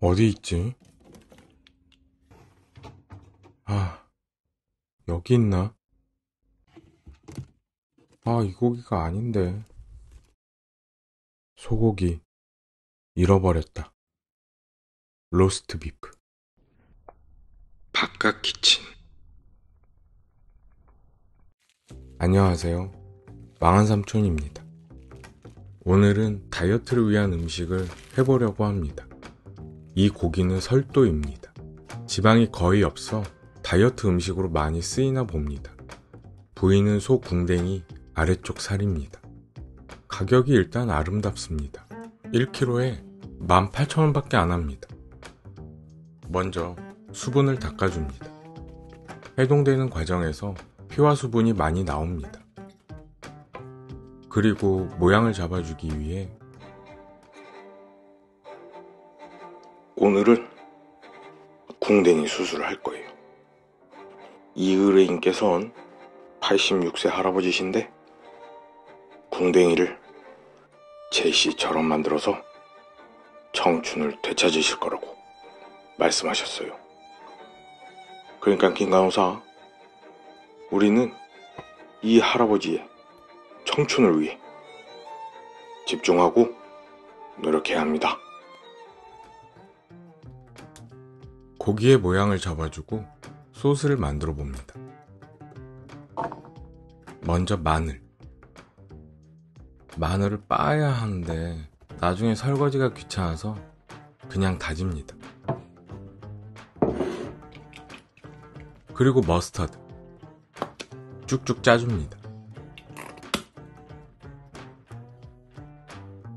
어디 있지? 아, 여기 있나? 아, 이 고기가 아닌데. 소고기, 잃어버렸다. 로스트 비프. 바깥 키친. 안녕하세요. 망한 삼촌입니다. 오늘은 다이어트를 위한 음식을 해보려고 합니다. 이 고기는 설도입니다. 지방이 거의 없어 다이어트 음식으로 많이 쓰이나 봅니다. 부위는 소 궁뎅이 아래쪽 살입니다. 가격이 일단 아름답습니다. 1kg에 18,000원 밖에 안 합니다. 먼저 수분을 닦아줍니다. 해동되는 과정에서 피와 수분이 많이 나옵니다. 그리고 모양을 잡아주기 위해 오늘은 궁뎅이 수술을 할 거예요. 이 의뢰인께서는 86세 할아버지신데 궁뎅이를 제시처럼 만들어서 청춘을 되찾으실 거라고 말씀하셨어요. 그러니까 김 간호사 우리는 이 할아버지의 청춘을 위해 집중하고 노력해야 합니다. 고기의 모양을 잡아주고 소스를 만들어 봅니다. 먼저 마늘. 마늘을 빻아야 하는데 나중에 설거지가 귀찮아서 그냥 다집니다. 그리고 머스터드. 쭉쭉 짜줍니다.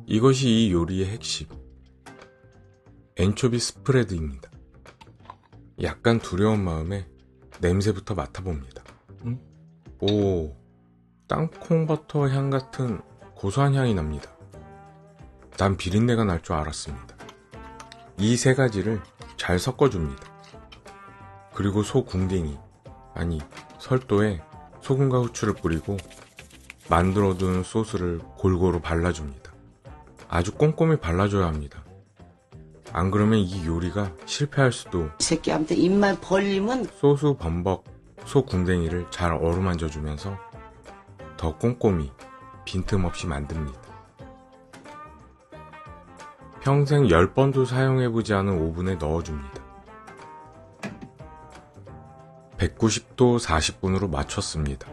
이것이 이 요리의 핵심. 엔초비 스프레드입니다. 약간 두려운 마음에 냄새부터 맡아봅니다. 음? 오, 땅콩버터 향 같은 고소한 향이 납니다. 난 비린내가 날 줄 알았습니다. 이 세 가지를 잘 섞어줍니다. 그리고 소 궁뎅이, 아니, 설도에 소금과 후추를 뿌리고 만들어둔 소스를 골고루 발라줍니다. 아주 꼼꼼히 발라줘야 합니다. 안 그러면 이 요리가 실패할 수도 새끼한테 입만 벌리면 소수 범벅 소 궁뎅이를 잘 어루만져 주면서 더 꼼꼼히 빈틈없이 만듭니다. 평생 10번도 사용해보지 않은 오븐에 넣어줍니다. 190도 40분으로 맞췄습니다.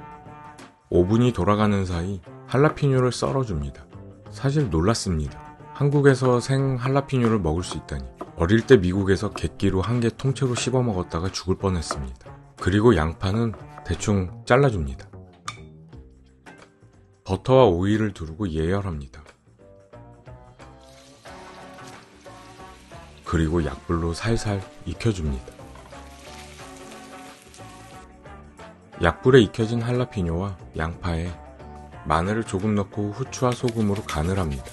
오븐이 돌아가는 사이 할라피뇨를 썰어줍니다. 사실 놀랐습니다. 한국에서 생 할라피뇨를 먹을 수 있다니. 어릴 때 미국에서 객기로 한 개 통째로 씹어 먹었다가 죽을 뻔했습니다. 그리고 양파는 대충 잘라줍니다. 버터와 오일을 두르고 예열합니다. 그리고 약불로 살살 익혀줍니다. 약불에 익혀진 할라피뇨와 양파에 마늘을 조금 넣고 후추와 소금으로 간을 합니다.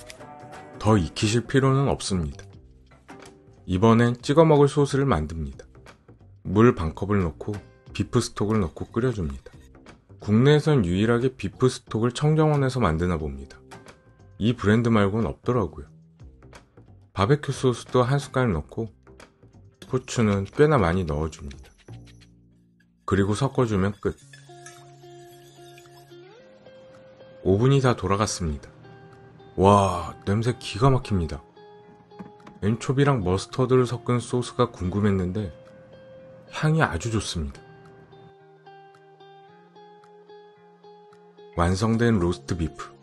더 익히실 필요는 없습니다. 이번엔 찍어 먹을 소스를 만듭니다. 물 반컵을 넣고 비프 스톡을 넣고 끓여줍니다. 국내에선 유일하게 비프 스톡을 청정원에서 만드나 봅니다. 이 브랜드 말고는 없더라고요. 바베큐 소스도 한 숟갈 넣고 후추는 꽤나 많이 넣어줍니다. 그리고 섞어주면 끝. 5분이 다 돌아갔습니다. 와, 냄새 기가 막힙니다. 엔초비랑 머스터드를 섞은 소스가 궁금했는데 향이 아주 좋습니다. 완성된 로스트 비프.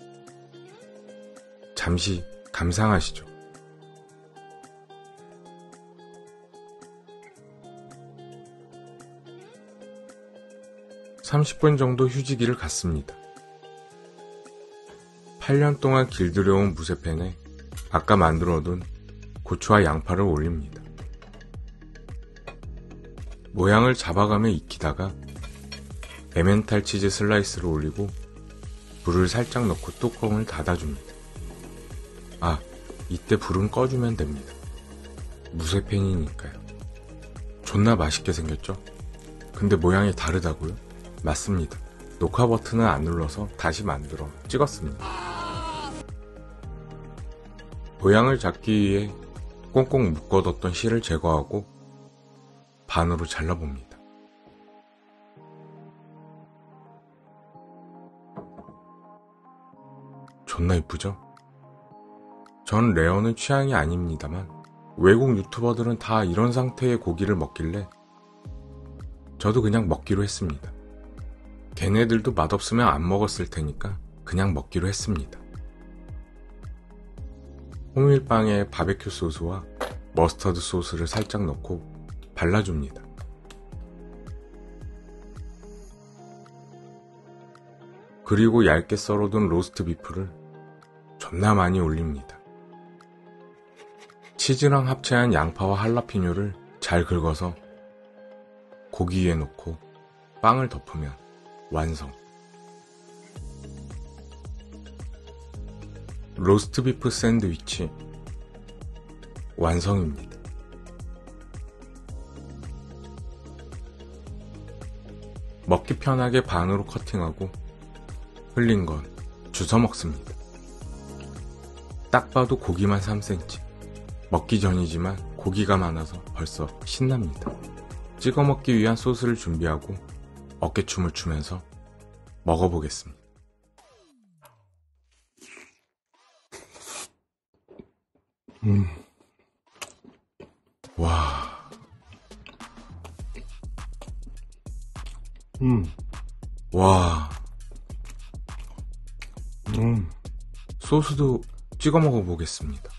잠시 감상하시죠. (30분) 정도 휴지기를 갔습니다. 8년 동안 길들여온 무쇠팬에 아까 만들어둔 고추와 양파를 올립니다. 모양을 잡아가며 익히다가 에멘탈 치즈 슬라이스를 올리고 불을 살짝 넣고 뚜껑을 닫아줍니다. 아, 이때 불은 꺼주면 됩니다. 무쇠팬이니까요. 존나 맛있게 생겼죠? 근데 모양이 다르다고요? 맞습니다. 녹화 버튼을 안 눌러서 다시 만들어 찍었습니다. 모양을 잡기 위해 꽁꽁 묶어뒀던 실을 제거하고 반으로 잘라봅니다. 존나 이쁘죠? 전 rare는 취향이 아닙니다만 외국 유튜버들은 다 이런 상태의 고기를 먹길래 저도 그냥 먹기로 했습니다. 걔네들도 맛없으면 안 먹었을 테니까 그냥 먹기로 했습니다. 호밀빵에 바베큐 소스와 머스터드 소스를 살짝 넣고 발라줍니다. 그리고 얇게 썰어둔 로스트 비프를 존나 많이 올립니다. 치즈랑 합체한 양파와 할라피뇨를 잘 긁어서 고기 위에 놓고 빵을 덮으면 완성. 로스트 비프 샌드위치 완성입니다. 먹기 편하게 반으로 커팅하고 흘린 건 주워 먹습니다. 딱 봐도 고기만 3cm. 먹기 전이지만 고기가 많아서 벌써 신납니다. 찍어 먹기 위한 소스를 준비하고 어깨춤을 추면서 먹어보겠습니다. 음. 와. 음. 와. 음. 소스도 찍어 먹어보겠습니다.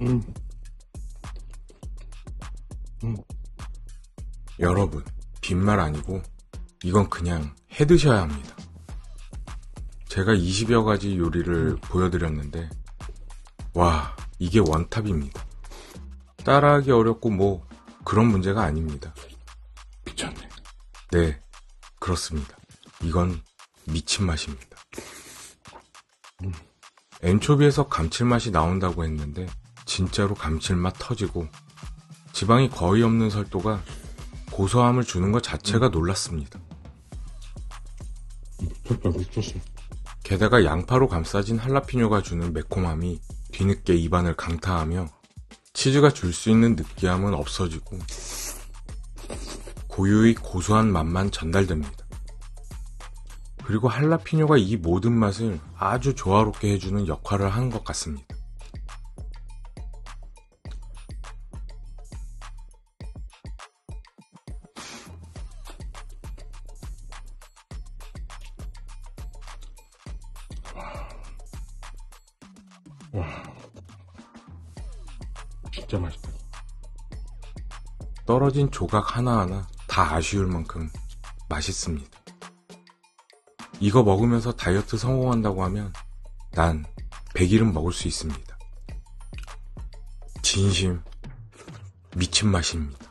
음. 음. 여러분, 빈말 아니고 이건 그냥 해 드셔야 합니다. 제가 20여 가지 요리를 보여드렸는데 와, 이게 원탑입니다. 따라하기 어렵고 뭐 그런 문제가 아닙니다. 미쳤네. 네, 그렇습니다. 이건 미친 맛입니다. 엔초비에서 감칠맛이 나온다고 했는데 진짜로 감칠맛 터지고 지방이 거의 없는 설도가 고소함을 주는 것 자체가 놀랐습니다. 미쳤다, 미쳤어. 게다가 양파로 감싸진 할라피뇨가 주는 매콤함이 뒤늦게 입안을 강타하며 치즈가 줄 수 있는 느끼함은 없어지고 고유의 고소한 맛만 전달됩니다. 그리고 할라피뇨가 이 모든 맛을 아주 조화롭게 해주는 역할을 하는 것 같습니다. 와. 진짜 맛있다. 떨어진 조각 하나하나 다 아쉬울 만큼 맛있습니다. 이거 먹으면서 다이어트 성공한다고 하면 난 100일은 먹을 수 있습니다. 진심 미친 맛입니다. 음.